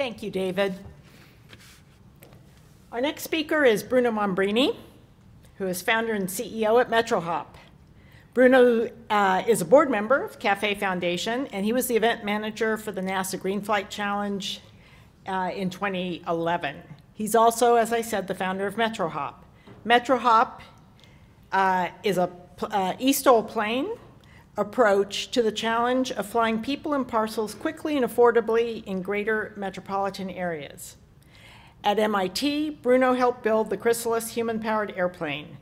Thank you, David. Our next speaker is Bruno Mombrinie, who is founder and CEO at MetroHop. Bruno uh, is a board member of Cafe Foundation, and he was the event manager for the NASA Green Flight Challenge uh, in 2011. He's also, as I said, the founder of MetroHop. MetroHop uh, is a uh, eSTOL plane approach to the challenge of flying people and parcels quickly and affordably in greater metropolitan areas. At MIT, Bruno helped build the Chrysalis human-powered airplane,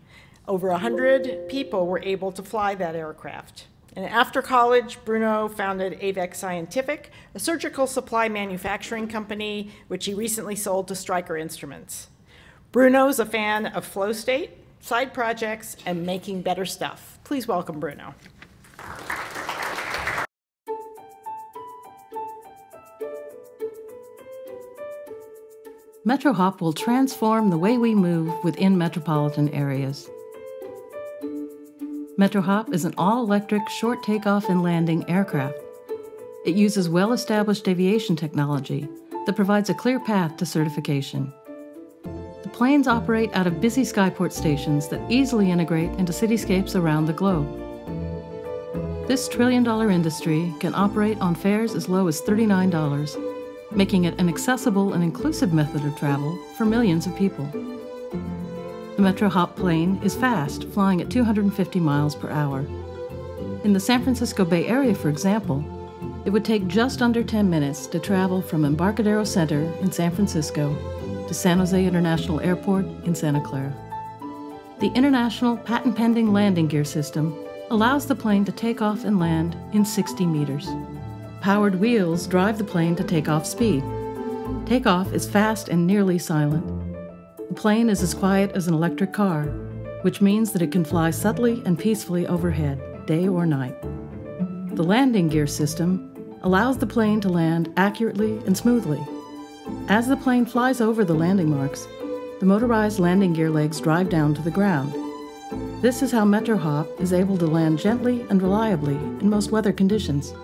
over 100 people were able to fly that aircraft. And after college, Bruno founded Avex Scientific, a surgical supply manufacturing company, which he recently sold to Stryker Instruments. Bruno's a fan of flow state, side projects, and making better stuff. Please welcome Bruno. MetroHop will transform the way we move within metropolitan areas. MetroHop is an all electric short takeoff and landing aircraft. It uses well established aviation technology that provides a clear path to certification. The planes operate out of busy skyport stations that easily integrate into cityscapes around the globe. This trillion dollar industry can operate on fares as low as $39, making it an accessible and inclusive method of travel for millions of people. The MetroHop plane is fast, flying at 250 miles per hour. In the San Francisco Bay Area, for example, it would take just under 10 minutes to travel from Embarcadero Center in San Francisco to San Jose International Airport in Santa Clara. The International Patent Pending Landing Gear System allows the plane to take off and land in 60 meters. Powered wheels drive the plane to takeoff speed. Takeoff is fast and nearly silent. The plane is as quiet as an electric car, which means that it can fly subtly and peacefully overhead, day or night. The landing gear system allows the plane to land accurately and smoothly. As the plane flies over the landing marks, the motorized landing gear legs drive down to the ground. This is how MetroHop is able to land gently and reliably in most weather conditions.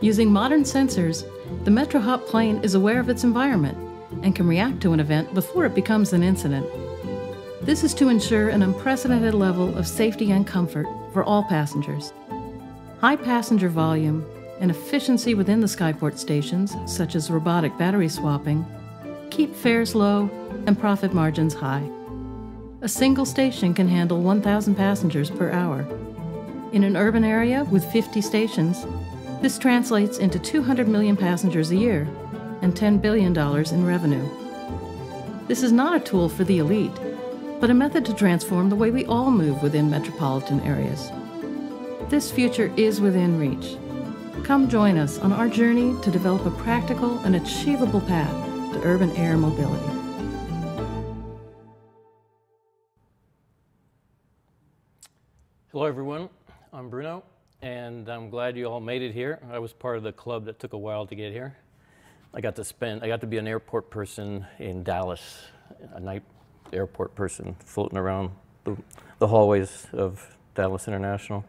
Using modern sensors, the MetroHop plane is aware of its environment and can react to an event before it becomes an incident. This is to ensure an unprecedented level of safety and comfort for all passengers. High passenger volume and efficiency within the Skyport stations, such as robotic battery swapping, keep fares low and profit margins high. A single station can handle 1,000 passengers per hour. In an urban area with 50 stations, this translates into 200 million passengers a year and $10 billion in revenue. This is not a tool for the elite, but a method to transform the way we all move within metropolitan areas. This future is within reach. Come join us on our journey to develop a practical and achievable path to urban air mobility. Hello, everyone. I'm Bruno, and I'm glad you all made it here. I was part of the club that took a while to get here. I got to spend, I got to be an airport person in Dulles, a night airport person floating around the, the hallways of Dulles International.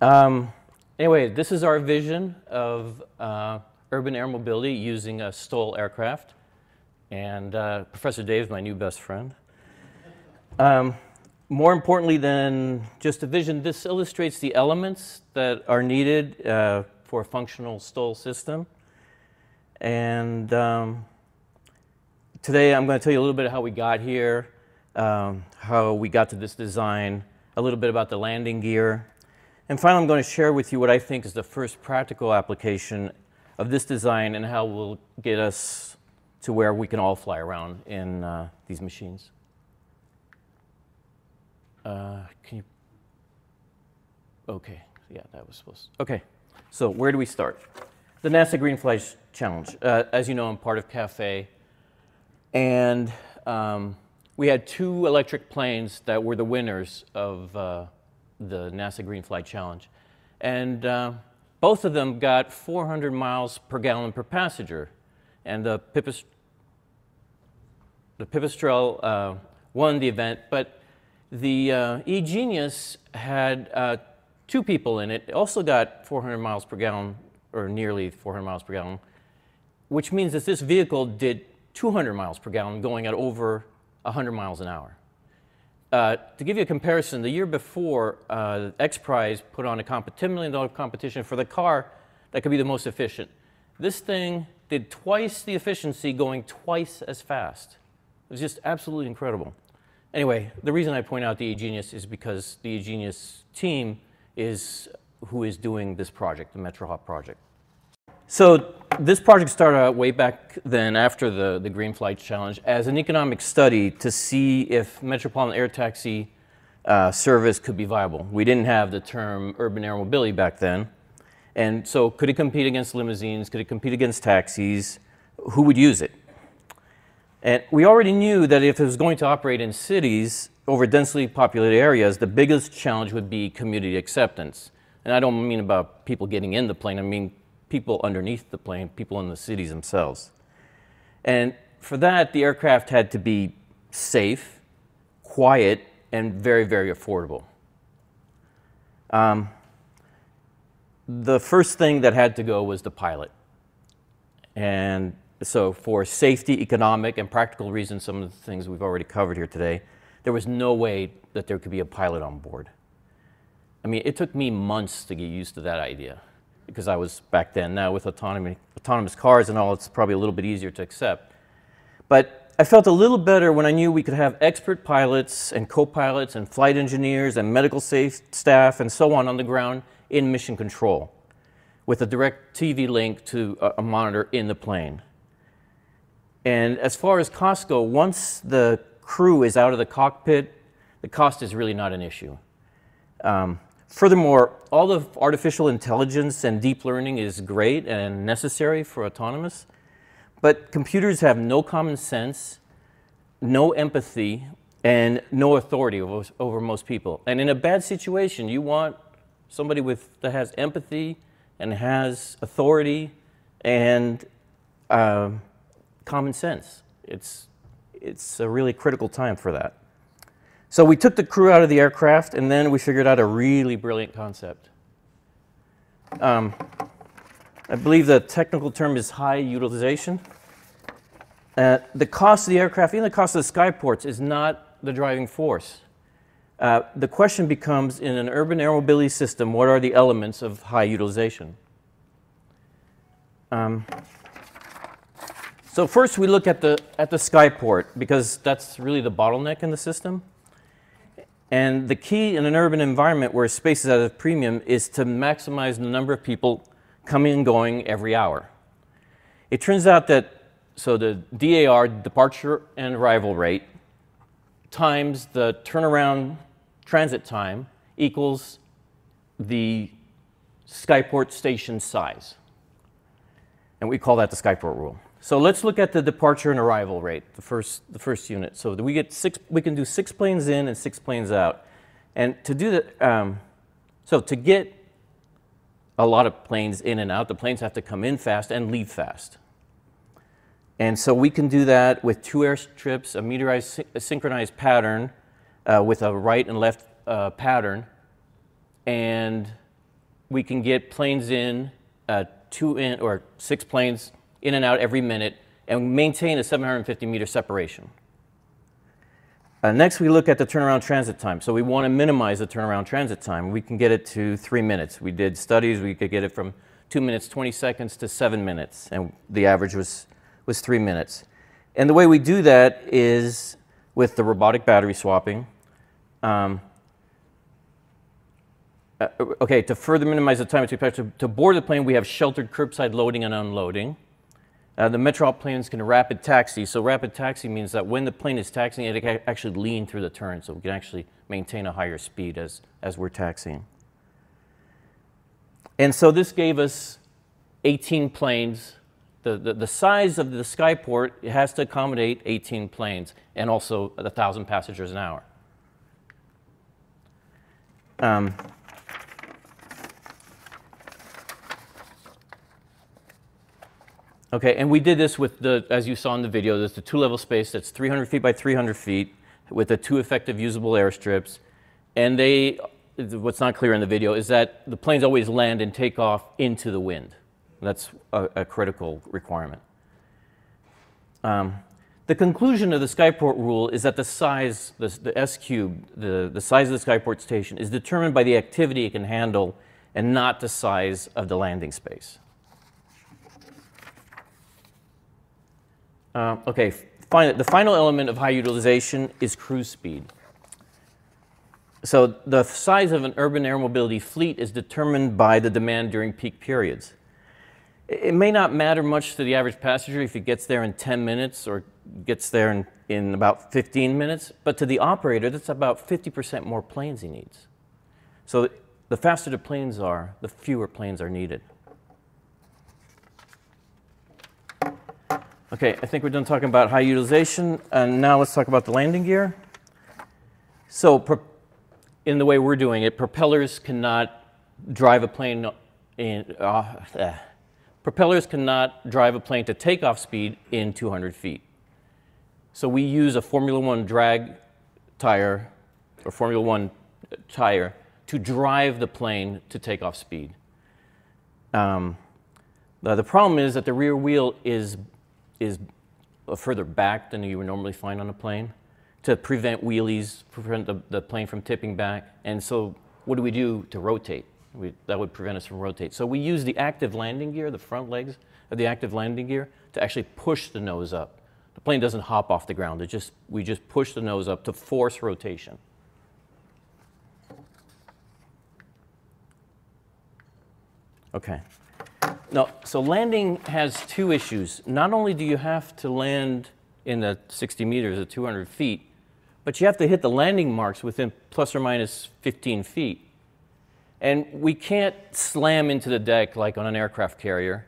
Um, anyway, this is our vision of uh, urban air mobility using a STOL aircraft. And uh, Professor Dave is my new best friend. Um, more importantly than just a vision, this illustrates the elements that are needed uh, for a functional STOL system. And um, today I'm going to tell you a little bit of how we got here, um, how we got to this design, a little bit about the landing gear. And finally, I'm going to share with you what I think is the first practical application of this design and how we'll get us to where we can all fly around in uh, these machines. Uh, can you? Okay, yeah, that was supposed. To... Okay, so where do we start? The NASA Green Flight Challenge. Uh, as you know, I'm part of CAFE, and um, we had two electric planes that were the winners of uh, the NASA Green Flight Challenge. And uh, both of them got 400 miles per gallon per passenger. And the, Pipist the Pipistrel uh, won the event, but the uh, eGenius had uh, two people in it, it also got 400 miles per gallon or nearly 400 miles per gallon, which means that this vehicle did 200 miles per gallon going at over 100 miles an hour. Uh, to give you a comparison, the year before, uh, X Prize put on a comp- $10 million competition for the car that could be the most efficient. This thing did twice the efficiency going twice as fast. It was just absolutely incredible. Anyway, the reason I point out the eGenius is because the eGenius team is who is doing this project, the MetroHop project. So this project started out way back then after the, the Green Flight Challenge as an economic study to see if Metropolitan Air Taxi uh, service could be viable. We didn't have the term urban air mobility back then. And so could it compete against limousines? Could it compete against taxis? Who would use it? And we already knew that if it was going to operate in cities over densely populated areas, the biggest challenge would be community acceptance. And I don't mean about people getting in the plane, I mean people underneath the plane, people in the cities themselves. And for that, the aircraft had to be safe, quiet, and very, very affordable. Um, the first thing that had to go was the pilot. And so, for safety, economic, and practical reasons, some of the things we've already covered here today, there was no way that there could be a pilot on board. I mean, it took me months to get used to that idea because I was back then. Now, with autonomy, autonomous cars and all, it's probably a little bit easier to accept. But I felt a little better when I knew we could have expert pilots and co pilots and flight engineers and medical safe staff and so on on the ground in mission control with a direct TV link to a monitor in the plane. And as far as costs go, once the crew is out of the cockpit, the cost is really not an issue. Um, furthermore, all the artificial intelligence and deep learning is great and necessary for autonomous, but computers have no common sense, no empathy, and no authority over, over most people. And in a bad situation, you want somebody with, that has empathy and has authority and uh, common sense. It's, it's a really critical time for that. So we took the crew out of the aircraft and then we figured out a really brilliant concept. Um, I believe the technical term is high utilization. Uh, the cost of the aircraft, even the cost of the skyports, is not the driving force. Uh, the question becomes in an urban air mobility system, what are the elements of high utilization? Um, so first we look at the, at the skyport because that's really the bottleneck in the system. And the key in an urban environment where space is at a premium is to maximize the number of people coming and going every hour. It turns out that, so the DAR, departure and arrival rate, times the turnaround transit time equals the Skyport station size. And we call that the Skyport rule. So let's look at the departure and arrival rate, the first, the first unit. So we, get six, we can do six planes in and six planes out. And to do that, um, so to get a lot of planes in and out, the planes have to come in fast and leave fast. And so we can do that with two airstrips, a meteorized a synchronized pattern uh, with a right and left uh, pattern. And we can get planes in, uh, two in, or six planes in and out every minute, and maintain a 750 meter separation. Uh, next, we look at the turnaround transit time. So we want to minimize the turnaround transit time. We can get it to three minutes. We did studies, we could get it from two minutes, 20 seconds to seven minutes, and the average was was three minutes. And the way we do that is with the robotic battery swapping. Um, uh, okay, to further minimize the time to, to board the plane, we have sheltered curbside loading and unloading. Uh, the Metro planes can rapid taxi. So rapid taxi means that when the plane is taxiing, it can actually lean through the turn, so we can actually maintain a higher speed as, as we're taxiing. And so this gave us 18 planes the, the, the, size of the skyport has to accommodate 18 planes and also 1,000 passengers an hour. Um, okay, and we did this with the, as you saw in the video, there's the two-level space that's 300 feet by 300 feet with the two effective usable airstrips. And they, what's not clear in the video is that the planes always land and take off into the wind. That's a, a critical requirement. Um, the conclusion of the Skyport rule is that the size, the, the S cube, the, the size of the Skyport station is determined by the activity it can handle and not the size of the landing space. Uh, okay, the final element of high utilization is cruise speed. So the size of an urban air mobility fleet is determined by the demand during peak periods. It may not matter much to the average passenger if he gets there in 10 minutes or gets there in, in about 15 minutes, but to the operator, that's about 50% more planes he needs. So the faster the planes are, the fewer planes are needed. Okay, I think we're done talking about high utilization, and now let's talk about the landing gear. So, in the way we're doing it, propellers cannot drive a plane in. Uh, uh, propellers cannot drive a plane to takeoff speed in 200 feet. So we use a Formula One drag tire or Formula One tire to drive the plane to takeoff speed. Um, the problem is that the rear wheel is, is further back than you would normally find on a plane to prevent wheelies, prevent the, the plane from tipping back. And so what do we do to rotate? We, that would prevent us from rotate. So we use the active landing gear, the front legs of the active landing gear, to actually push the nose up. The plane doesn't hop off the ground. It just, we just push the nose up to force rotation. Okay. Now, so landing has two issues. Not only do you have to land in the 60 meters or 200 feet, but you have to hit the landing marks within plus or minus 15 feet. And we can't slam into the deck like on an aircraft carrier.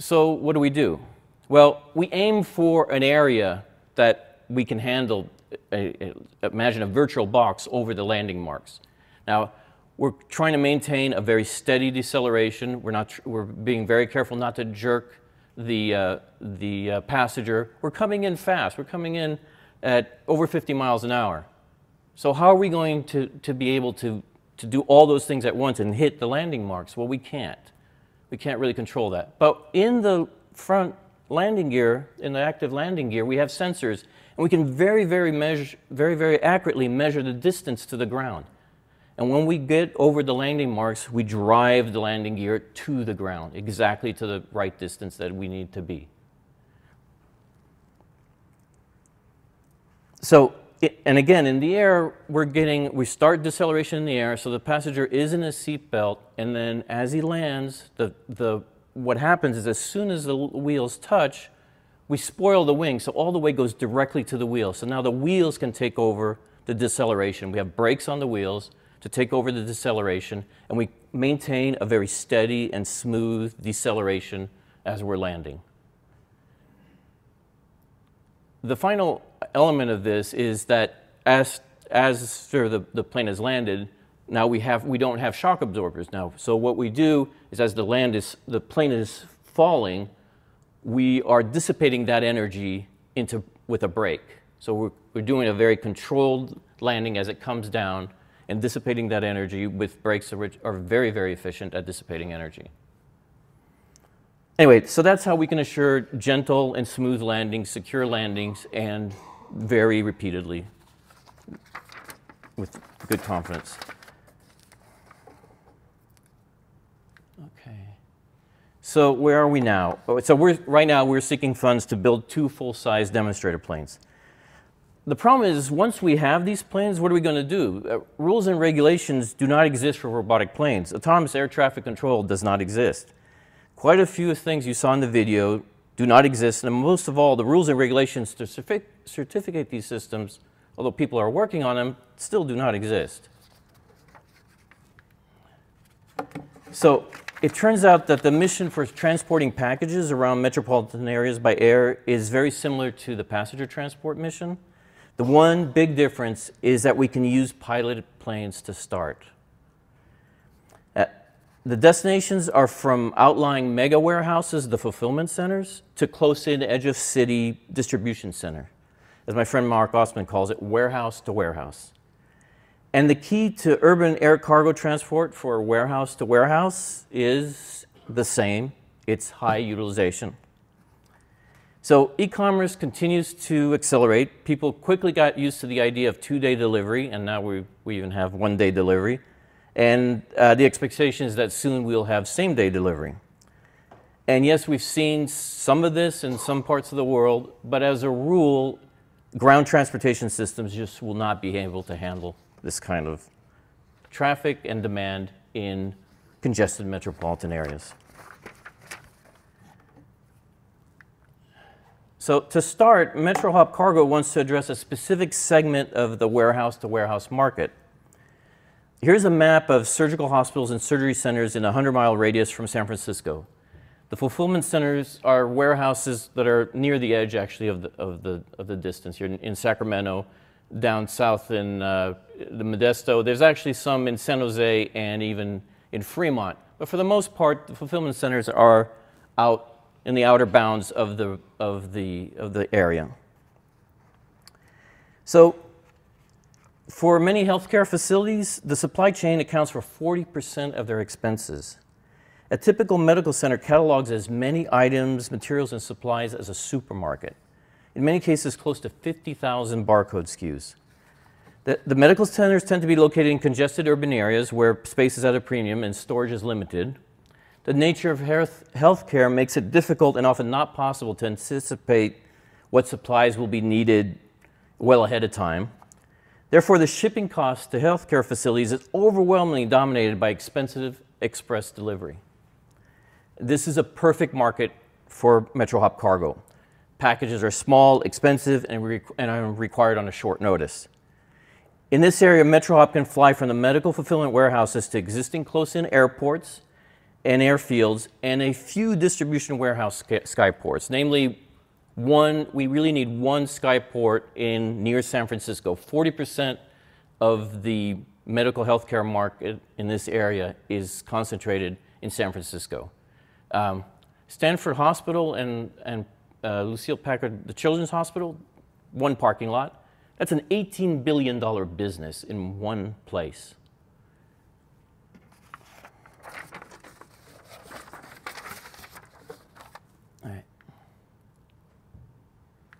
So what do we do? Well, we aim for an area that we can handle. Imagine a virtual box over the landing marks. Now, we're trying to maintain a very steady deceleration. We're, not, we're being very careful not to jerk the, uh, the uh, passenger. We're coming in fast. We're coming in at over 50 miles an hour. So how are we going to, to be able to to do all those things at once and hit the landing marks. Well, we can't. We can't really control that. But in the front landing gear, in the active landing gear, we have sensors, and we can very, very measure, very, very accurately measure the distance to the ground. And when we get over the landing marks, we drive the landing gear to the ground, exactly to the right distance that we need to be. So and again, in the air, we're getting, we start deceleration in the air, so the passenger is in a seatbelt, and then as he lands, the, the, what happens is as soon as the wheels touch, we spoil the wing, so all the weight goes directly to the wheels. So now the wheels can take over the deceleration. We have brakes on the wheels to take over the deceleration, and we maintain a very steady and smooth deceleration as we're landing. The final element of this is that as, as the, the plane has landed, now we, have, we don't have shock absorbers now. So what we do is as the, land is, the plane is falling, we are dissipating that energy into, with a brake. So we're, we're doing a very controlled landing as it comes down and dissipating that energy with brakes which are very, very efficient at dissipating energy. Anyway, so that's how we can assure gentle and smooth landings, secure landings, and very repeatedly with good confidence. Okay. So where are we now? So we're, right now we're seeking funds to build two full-size demonstrator planes. The problem is once we have these planes, what are we going to do? Uh, rules and regulations do not exist for robotic planes. Autonomous air traffic control does not exist. Quite a few things you saw in the video do not exist, and most of all, the rules and regulations to certificate these systems, although people are working on them, still do not exist. So it turns out that the mission for transporting packages around metropolitan areas by air is very similar to the passenger transport mission. The one big difference is that we can use piloted planes to start. Uh, the destinations are from outlying mega warehouses, the fulfillment centers, to close-in edge of city distribution center. As my friend Mark Ostman calls it, warehouse to warehouse. And the key to urban air cargo transport for warehouse to warehouse is the same. It's high utilization. So e-commerce continues to accelerate. People quickly got used to the idea of two-day delivery, and now we, we even have one-day delivery. And uh, the expectation is that soon we'll have same-day delivery. And yes, we've seen some of this in some parts of the world, but as a rule, ground transportation systems just will not be able to handle this kind of traffic and demand in congested metropolitan areas. So to start, Metro Hop Cargo wants to address a specific segment of the warehouse to warehouse market. Here's a map of surgical hospitals and surgery centers in a 100 mile radius from San Francisco. The fulfillment centers are warehouses that are near the edge, actually, of the, of the, of the distance here in, in Sacramento, down south in uh, the Modesto. There's actually some in San Jose and even in Fremont. But for the most part, the fulfillment centers are out in the outer bounds of the, of the, of the area. So for many healthcare facilities, the supply chain accounts for 40% of their expenses. A typical medical center catalogs as many items, materials, and supplies as a supermarket. In many cases, close to 50,000 barcode SKUs. The, the, medical centers tend to be located in congested urban areas where space is at a premium and storage is limited. The nature of health, care makes it difficult and often not possible to anticipate what supplies will be needed well ahead of time. Therefore, the shipping cost to healthcare facilities is overwhelmingly dominated by expensive express delivery. This is a perfect market for MetroHop cargo. Packages are small, expensive, and, and are required on a short notice. In this area, MetroHop can fly from the medical fulfillment warehouses to existing close-in airports and airfields and a few distribution warehouse skyports. Namely, one, we really need one skyport in near San Francisco. 40% of the medical healthcare market in this area is concentrated in San Francisco. Um, Stanford Hospital and, and uh, Lucile Packard, the Children's Hospital, one parking lot. That's an $18 billion business in one place. All right.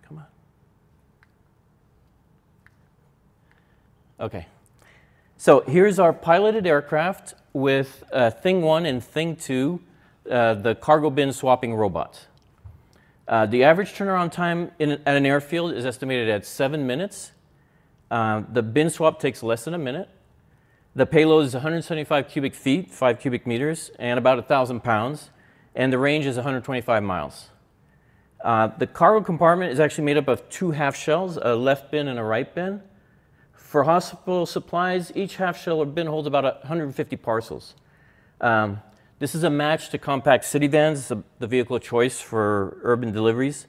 Come on. Okay. So here's our piloted aircraft with uh, Thing 1 and Thing 2 uh, the cargo bin swapping robots. Uh, the average turnaround time in, at an airfield is estimated at seven minutes. Uh, the bin swap takes less than a minute. The payload is 175 cubic feet, 5 cubic meters, and about 1,000 pounds, and the range is 125 miles. Uh, the cargo compartment is actually made up of two half shells, a left bin and a right bin. For hospital supplies, each half shell or bin holds about 150 parcels. Um, this is a match to compact city vans, the vehicle of choice for urban deliveries.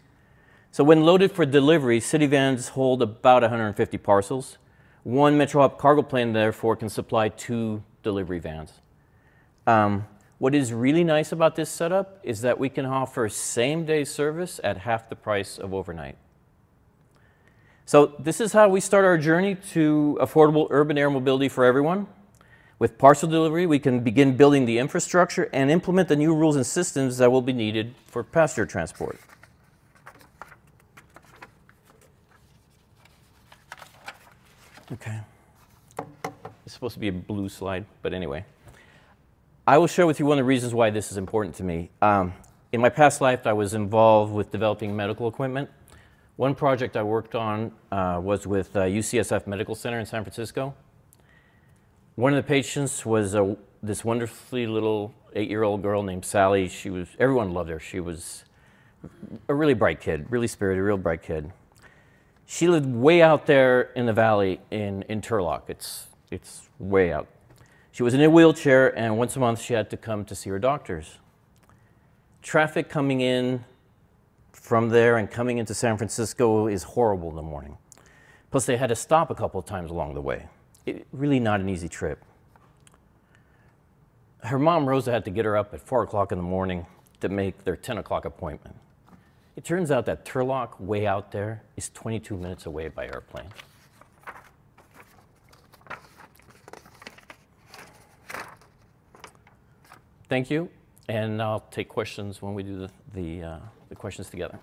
So when loaded for delivery, city vans hold about 150 parcels. One MetroHop cargo plane, therefore, can supply two delivery vans. Um, what is really nice about this setup is that we can offer same-day service at half the price of overnight. So this is how we start our journey to affordable urban air mobility for everyone. With parcel delivery, we can begin building the infrastructure and implement the new rules and systems that will be needed for passenger transport. Okay. It's supposed to be a blue slide, but anyway. I will share with you one of the reasons why this is important to me. Um, in my past life, I was involved with developing medical equipment. One project I worked on uh, was with uh, UCSF Medical Center in San Francisco. One of the patients was this wonderfully little eight-year-old girl named Sally. She was, everyone loved her. She was a really bright kid, really spirited, a real bright kid. She lived way out there in the valley in, in Turlock. It's, it's way out. She was in a wheelchair, and once a month she had to come to see her doctors. Traffic coming in from there and coming into San Francisco is horrible in the morning. Plus, they had to stop a couple of times along the way it, really not an easy trip. Her mom, Rosa, had to get her up at 4 o'clock in the morning to make their 10 o'clock appointment. It turns out that Turlock, way out there, is 22 minutes away by airplane. Thank you, and I'll take questions when we do the, the, uh, the questions together.